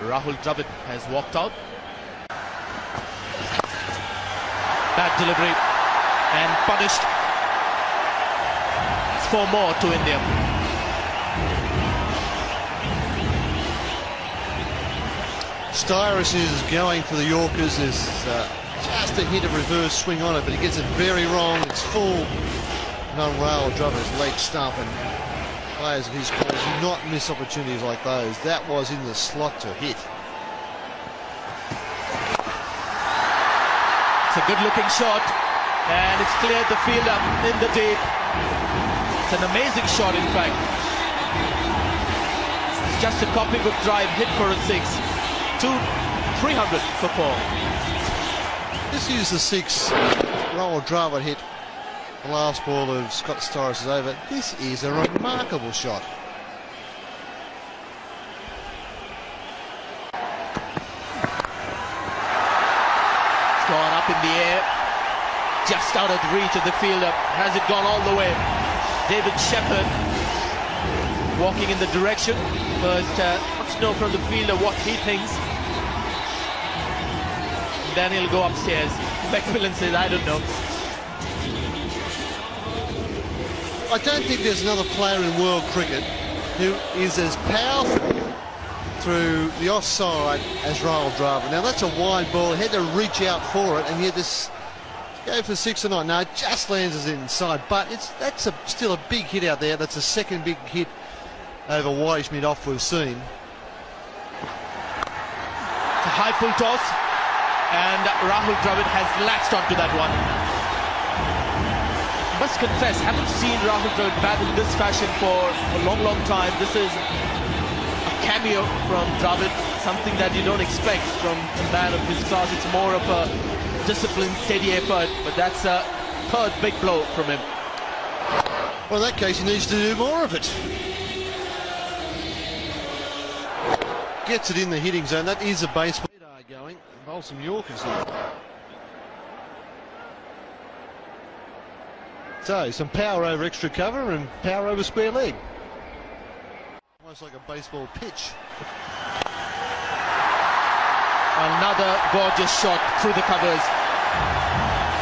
Rahul Dravid has walked out. Bad delivery and punished. Four more to India. Styris is going for the Yorkers. There's uh, just a hit of reverse swing on it, but he gets it very wrong. It's full. No rail driving his leg stump, and players of his quality do not miss opportunities like those. That was in the slot to hit. It's a good looking shot, and it's cleared the field up in the deep. It's an amazing shot, in fact. It's just a copybook drive hit for a six. Two, 300 for four. This is the six Rahul Dravid hit the last ball of Scott Styris is over. This is a remarkable shot. It's gone up in the air, just out of reach of the fielder. Has it gone all the way? David Shepherd walking in the direction. First, uh, wants know from the fielder what he thinks. Then he'll go upstairs. McMillan says, I don't know. I don't think there's another player in world cricket who is as powerful through the offside as Rahul Dravid. Now that's a wide ball. He had to reach out for it, and he had to go for six or nine. No, it just lands us inside, but it's that's a, still a big hit out there. That's the second big hit over Whitish mid off we've seen. High full toss, and Rahul Dravid has latched onto that one. Must confess, haven't seen Rahul Dravid bat in this fashion for a long, long time. This is a cameo from Dravid, something that you don't expect from a man of his class. It's more of a disciplined, steady effort, but that's a third big blow from him. Well, in that case, he needs to do more of it. Gets it in the hitting zone. That is a baseball going. Involves some Yorkers here. So, some power over extra cover and power over square leg almost like a baseball pitch. Another gorgeous shot through the covers.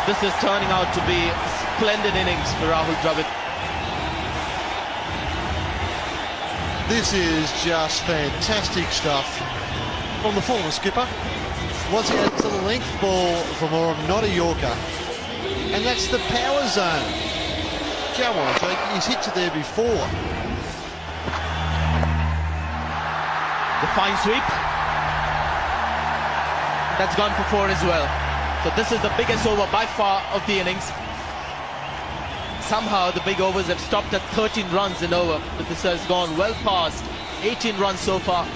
This is turning out to be splendid innings for Rahul Dravid. This is just fantastic stuff from the former skipper. Once again, it's a length ball from Oram, not a Yorker. And that's the power zone. Come on, Jake, he's hit to there before. The fine sweep. That's gone for four as well. So this is the biggest over by far of the innings. Somehow the big overs have stopped at 13 runs in over. But this has gone well past 18 runs so far.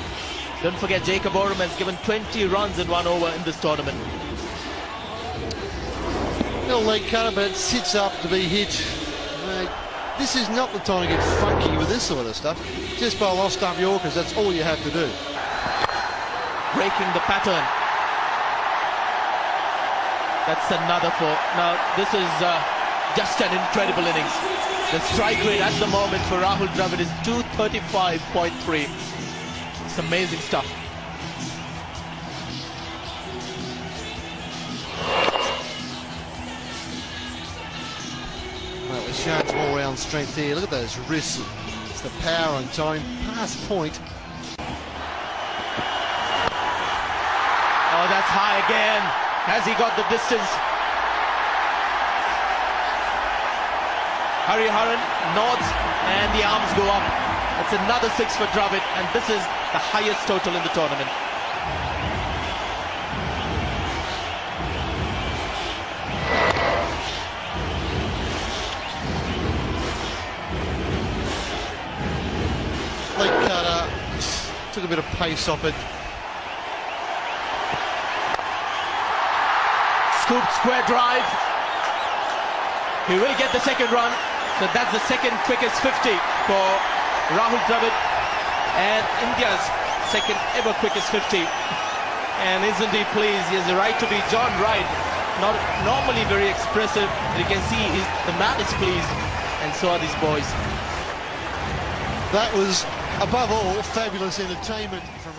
Don't forget Jacob Oram has given 20 runs in one over in this tournament. Little leg cutter, but it sits up to be hit. This is not the time to get funky with this sort of stuff. Just bowl off stump Yorkers, that's all you have to do. Breaking the pattern. That's another four. Now, this is uh, just an incredible innings. The strike rate at the moment for Rahul Dravid is 235.3. It's amazing stuff. Showing some all-round strength here. Look at those wrists. It's the power and time. Pass point. Oh, that's high again. Has he got the distance? Hariharan nods and the arms go up. It's another six for Dravid and this is the highest total in the tournament. A bit of pace off it. Scoop square drive. He will get the second run. So that's the second quickest 50 for Rahul Dravid and India's second ever quickest 50. And isn't he pleased? He has the right to be John Wright. Not normally very expressive. You can see the man is pleased. And so are these boys. That was above all, fabulous entertainment from.